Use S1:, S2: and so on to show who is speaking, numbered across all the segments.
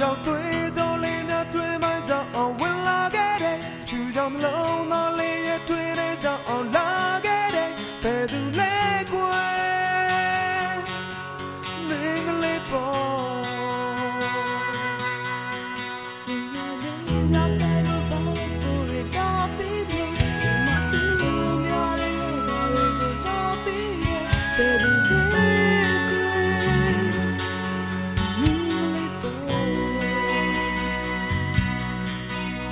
S1: ကြောင့်သွေးကြောလေးများတွင်မှကြောင့်အောင်ဝင်လာခဲ့တယ်ဖြူကြောင့်မလုံးသားလေးရဲ့တွင်တဲ့ကြောင့်အောင်လာခဲ့တယ်ဘယ်သူ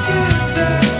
S1: to the